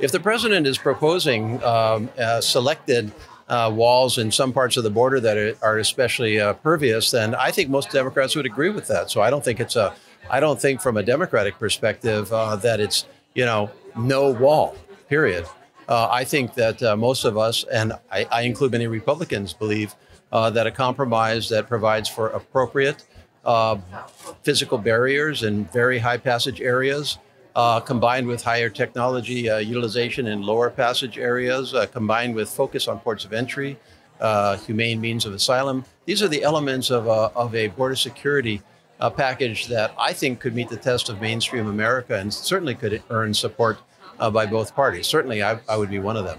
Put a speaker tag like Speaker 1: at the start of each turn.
Speaker 1: If the president is proposing um, uh, selected uh, walls in some parts of the border that are, especially uh, pervious, then I think most Democrats would agree with that. So I don't think it's a, I don't think from a Democratic perspective uh, that it's you know no wall. Period. Uh, I think that uh, most of us, and I, I, include many Republicans, believe that a compromise that provides for appropriate physical barriers in very high passage areas uh, combined with higher technology uh, utilization in lower passage areas, uh, combined with focus on ports of entry, uh, humane means of asylum. These are the elements of a, of a border security uh, package that I think could meet the test of mainstream America and certainly could earn support uh, by both parties. Certainly, I, I would be one of them.